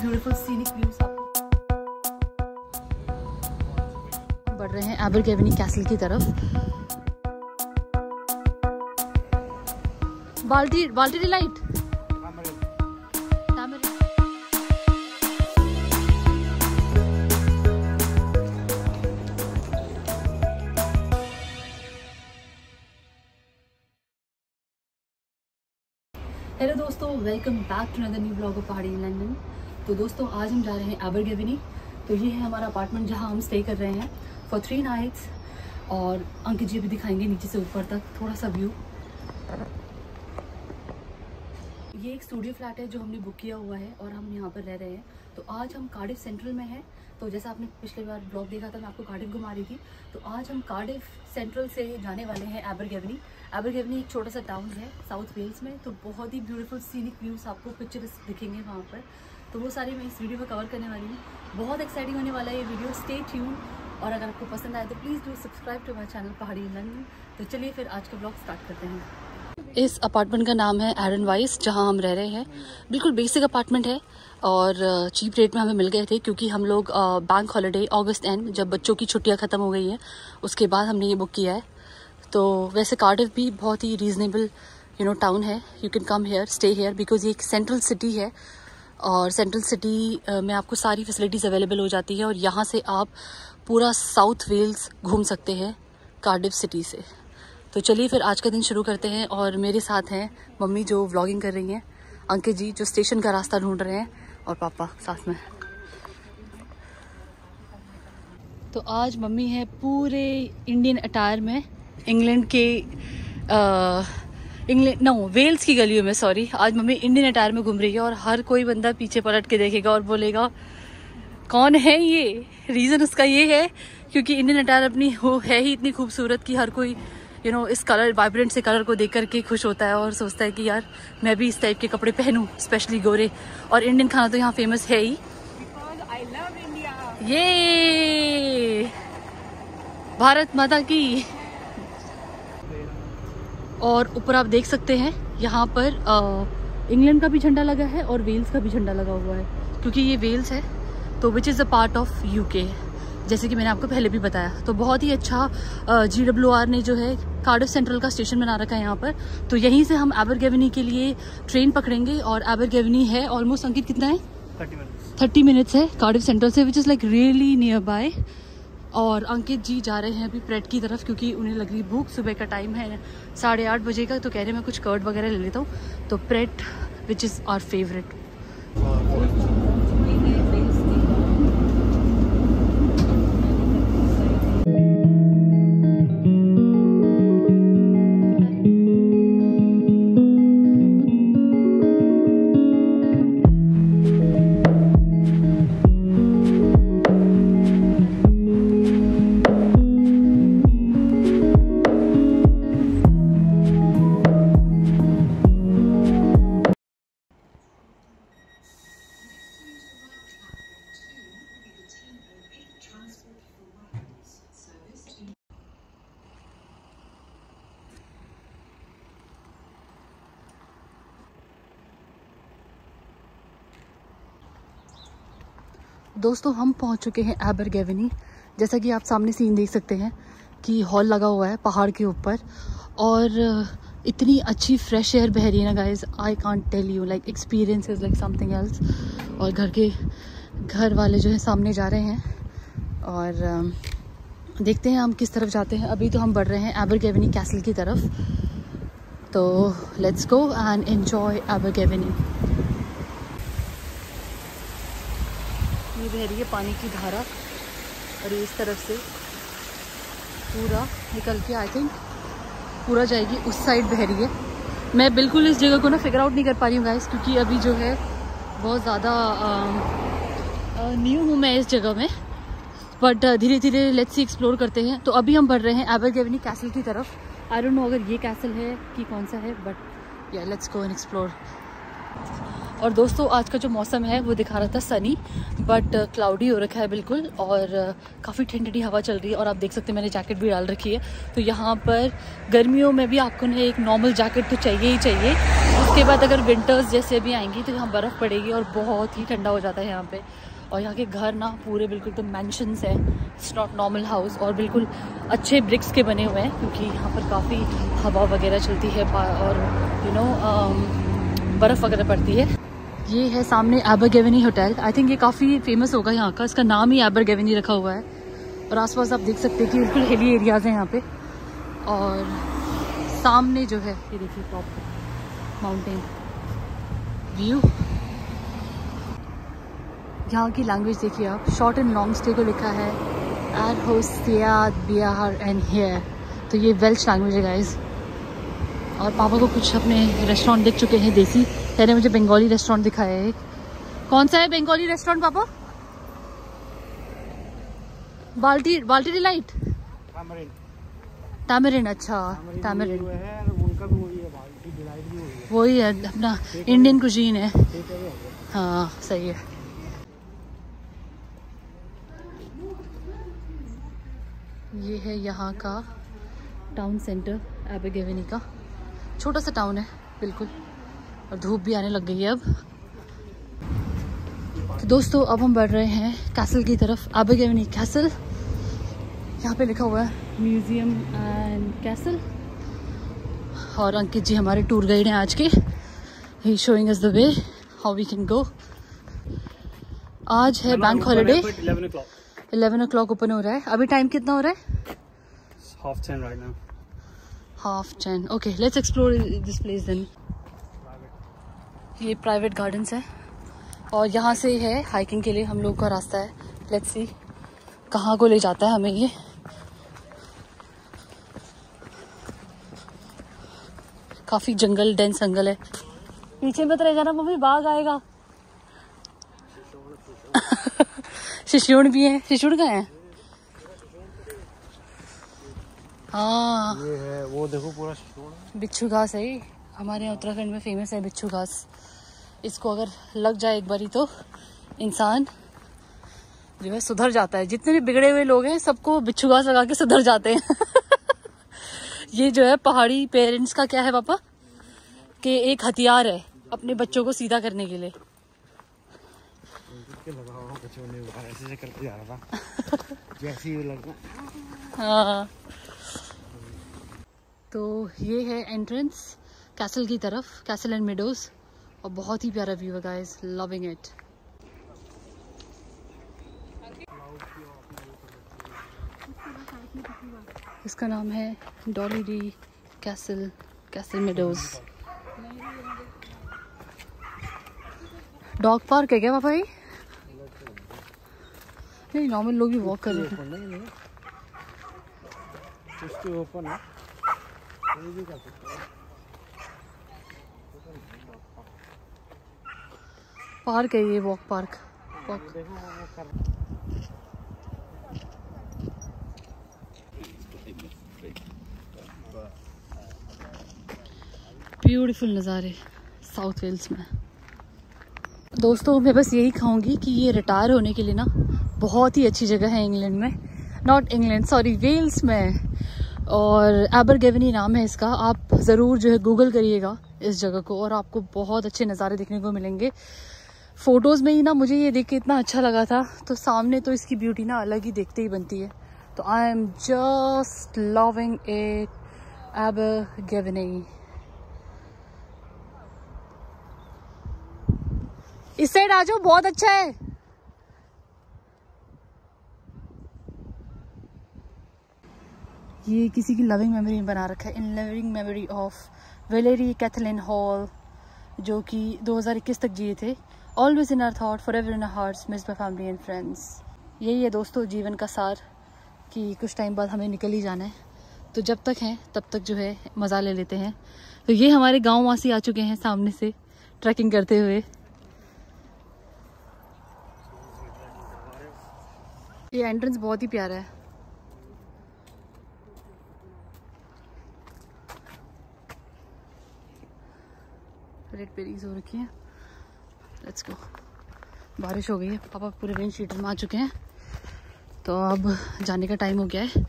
Beautiful scenic views बढ़ रहे हैं एबर केवनी कैसल की तरफ़। बाल्टी बाल्टी डिलाइट हेलो दोस्तों welcome back to another new blog of Pahadi London तो दोस्तों, आज हम जा रहे हैं एबर गेविनी तो ये है हमारा अपार्टमेंट जहाँ हम स्टे कर रहे हैं फॉर थ्री नाइट्स और अंकित जी भी दिखाएँगे नीचे से ऊपर तक, थोड़ा सा व्यू ये एक स्टूडियो फ्लैट है जो हमने बुक किया हुआ है और हम यहाँ पर रह रहे हैं। तो आज हम कार्डिफ सेंट्रल में हैं। तो जैसा आपने पिछले बार ब्लॉग देखा था, मैं आपको कार्डिफ घुमा रही थी। तो आज हम कार्डिफ सेंट्रल से जाने वाले हैं एबरगेवनी एबरगेवनी एक छोटा सा टाउन है साउथ वेल्स में। तो बहुत ही ब्यूटीफुल सीनिक व्यूज़ आपको पिक्चर्स दिखेंगे वहाँ पर। तो वो सारी मैं इस वीडियो में कवर करने वाली हूँ। बहुत एक्साइटिंग होने वाला है ये वीडियो स्टे ट्यून और अगर आपको पसंद आए तो please do subscribe to my channel Pahadi London तो चलिए फिर आज का ब्लॉग स्टार्ट करते हैं। इस अपार्टमेंट का नाम है एरन वाइस जहाँ हम रह रहे हैं। बिल्कुल बेसिक अपार्टमेंट है और चीप रेट में हमें मिल गए थे क्योंकि हम लोग बैंक हॉलिडे अगस्त एंड जब बच्चों की छुट्टियाँ ख़त्म हो गई हैं, उसके बाद हमने ये बुक किया है। तो वैसे कार्डिफ भी बहुत ही रीजनेबल यू नो टाउन है। You can come here stay here because ये एक सेंट्रल सिटी है और सेंट्रल सिटी में आपको सारी फैसिलिटीज़ अवेलेबल हो जाती है और यहाँ से आप पूरा साउथ वेल्स घूम सकते हैं कार्डिफ सिटी से। तो चलिए फिर आज का दिन शुरू करते हैं और मेरे साथ हैं मम्मी जो व्लॉगिंग कर रही हैं, अंकित जी जो स्टेशन का रास्ता ढूंढ रहे हैं और पापा साथ में। तो आज मम्मी है पूरे इंडियन अटायर में इंग्लैंड के इंग्लैंड नो वेल्स की गलियों में सॉरी आज मम्मी इंडियन अटायर में घूम रही है और हर कोई बंदा पीछे पलट के देखेगा और बोलेगा, कौन है ये? रीज़न उसका ये है, क्योंकि इंडियन अटायर अपनी हो है ही इतनी खूबसूरत कि हर कोई यू नो इस कलर वाइब्रेंट से कलर को देख करके खुश होता है और सोचता है कि यार मैं भी इस टाइप के कपड़े पहनूं स्पेशली गोरे। और इंडियन खाना तो यहाँ फ़ेमस है ही। ये भारत माता की। और ऊपर आप देख सकते हैं यहाँ पर इंग्लैंड का भी झंडा लगा है और वेल्स का भी झंडा लगा हुआ है क्योंकि ये वेल्स है तो which is a part of UK जैसे कि मैंने आपको पहले भी बताया तो बहुत ही अच्छा जी डब्ल्यू आर ने जो है कार्डिफ सेंट्रल का स्टेशन बना रखा है यहाँ पर। तो यहीं से हम एबरगेवनी के लिए ट्रेन पकड़ेंगे और एबरगेवनी है। ऑलमोस्ट अंकित कितना है? थर्टी मिनट्स है कार्डिफ सेंट्रल से which is like really nearby और अंकित जी जा रहे हैं अभी प्रेट की तरफ़ क्योंकि उन्हें लग रही भूख सुबह का टाइम है साढ़े आठ बजे का। तो कह रहे हैं मैं कुछ कर्ड वगैरह ले लेता हूँ। तो Pret which is our favourite दोस्तों, हम पहुँच चुके हैं एबर गेवनी जैसा कि आप सामने सीन देख सकते हैं कि हॉल लगा हुआ है पहाड़ के ऊपर। और इतनी अच्छी फ्रेश एयर बह रही है ना guys I can't tell you like experience is like something else और घर के, घर वाले जो है, सामने जा रहे हैं। और देखते हैं हम किस तरफ़ जाते हैं। अभी तो हम बढ़ रहे हैं एबर गेवनी कैसल की तरफ़। तो let's go and enjoy Aber ये बह रही है पानी की धारा और इस तरफ़ से पूरा निकल के आई थिंक पूरा जाएगी, उस साइड बह रही है। मैं बिल्कुल इस जगह को ना फिगर आउट नहीं कर पा रही हूँ गाइस क्योंकि अभी जो है बहुत ज़्यादा न्यू हूँ मैं इस जगह में। बट धीरे धीरे लेट्स सी एक्सप्लोर करते हैं। तो अभी हम बढ़ रहे हैं एवर गेवनी कैसल की तरफ़। आई डोंट नो अगर ये कैसल है कि कौन सा है बट या लेट्स गो एंड एक्सप्लोर और दोस्तों आज का जो मौसम है वो दिखा रहा था सनी बट क्लाउडी हो रखा है बिल्कुल और uh, काफ़ी ठंडी हवा चल रही है और आप देख सकते हैं मैंने जैकेट भी डाल रखी है। तो यहाँ पर गर्मियों में भी आपको ना एक नॉर्मल जैकेट तो चाहिए ही चाहिए। उसके बाद अगर विंटर्स जैसे भी आएँगी तो यहाँ बर्फ़ पड़ेगी और बहुत ही ठंडा हो जाता है यहाँ पर और यहाँ के घर ना पूरे बिल्कुल तो मैंशंस है। इट्स नॉट नॉर्मल हाउस और बिल्कुल अच्छे ब्रिक्स के बने हुए हैं क्योंकि यहाँ पर काफ़ी हवा वगैरह चलती है और यू नो बर्फ़ वगैरह पड़ती है। ये है सामने एबरगेवनी होटल आई थिंक ये काफ़ी फ़ेमस होगा यहाँ का. इसका नाम ही एबरगेवनी रखा हुआ है. और आसपास आप देख सकते हैं कि बिल्कुल हिली एरियाज़ हैं यहाँ पे. और सामने जो है, ये देखिए टॉप माउंटेन व्यू यहाँ की लैंग्वेज देखिए आप. शॉर्ट एंड लॉन्ग स्टे को लिखा है. एर होस्तियाद बिहार एंड हेयर तो ये वेल्च लैंग्वेज है गाइज़ और पापा को कुछ अपने रेस्टोरेंट देख चुके हैं, देसी. पहले मुझे बंगाली रेस्टोरेंट दिखाया है कौन सा है बंगाली रेस्टोरेंट पापा? बाल्टी बाल्टी डिलाइट टामरिन अच्छा टामरिन वही है अपना इंडियन कुजीन है। हाँ सही है। ये है यहाँ का टाउन सेंटर एबेगेवनी का। छोटा सा टाउन है बिल्कुल। और धूप भी आने लग गई है अब। तो दोस्तों अब हम बढ़ रहे हैं कैसल की तरफ़। एबेगेवनी कैसल यहाँ पे लिखा हुआ है म्यूज़ियम एंड कैसल और अंकित जी हमारे टूर गाइड हैं आज के। He showing us the way how we can go आज है bank holiday eleven o'clock open हो रहा है। अभी टाइम कितना हो रहा है? Half ten right now half ten okay let's explore this place then ये प्राइवेट गार्डन्स है। और यहाँ से है हाइकिंग के लिए हम लोग का रास्ता है। लेट्स सी कहाँ को ले जाता है हमें ये। काफ़ी जंगल डेंस जंगल है। पीछे मत रह जाना मम्मी बाघ आएगा। शिशुण भी है। शिशुण का है? हाँ। ये है वो देखो पूरा बिच्छू घास है हमारे यहाँ उत्तराखंड में फ़ेमस है बिच्छू घास। इसको अगर लग जाए एक बारी तो इंसान जो है सुधर जाता है। जितने भी बिगड़े हुए लोग हैं सबको बिच्छू घास लगा के सुधर जाते हैं। ये जो है पहाड़ी पेरेंट्स का क्या है पापा? कि एक हथियार है अपने बच्चों को सीधा करने के लिए। हाँ तो ये है एंट्रेंस कैसल की तरफ़ कैसल एंड मेडोज और बहुत ही प्यारा व्यू है गाइस लविंग इट इसका नाम है डॉली D castle castle meadows dog park है क्या, पापा ये नहीं नॉर्मल लोग भी वॉक कर रहे हैं। ओपन है पार्क है ये वॉक पार्क। वॉक। ब्यूटीफुल नज़ारे साउथ वेल्स में। दोस्तों, मैं बस यही कहूँगी कि ये रिटायर होने के लिए ना, बहुत ही अच्छी जगह है इंग्लैंड में। नॉट इंग्लैंड सॉरी वेल्स में। और एबरगेवनी नाम है इसका। आप ज़रूर जो है गूगल करिएगा इस जगह को और आपको बहुत अच्छे नज़ारे देखने को मिलेंगे। फ़ोटोज़ में ही ना मुझे ये देख के इतना अच्छा लगा था। तो सामने तो इसकी ब्यूटी ना अलग ही देखते ही बनती है। तो I am just loving it Abergavenny इस साइड आ जाओ, बहुत अच्छा है। ये किसी की लविंग मेमोरी बना रखा है। In loving memory of Valerie Kathleen Hall जो कि 2021 तक जिए थे। Always in our thought forever in hearts miss by family and friends यही है दोस्तों, जीवन का सार, कि कुछ टाइम बाद हमें निकल ही जाना है। तो जब तक हैं, तब तक जो है, मज़ा ले लेते हैं। तो ये हमारे गाँव वासी आ चुके हैं सामने से ट्रैकिंग करते हुए। ये एंट्रेंस बहुत ही प्यारा है। रेड पेरीज हो रखी है। लेट्स गो बारिश हो गई है। पापा पूरे रेन शीटर में आ चुके हैं। तो अब जाने का टाइम हो गया है।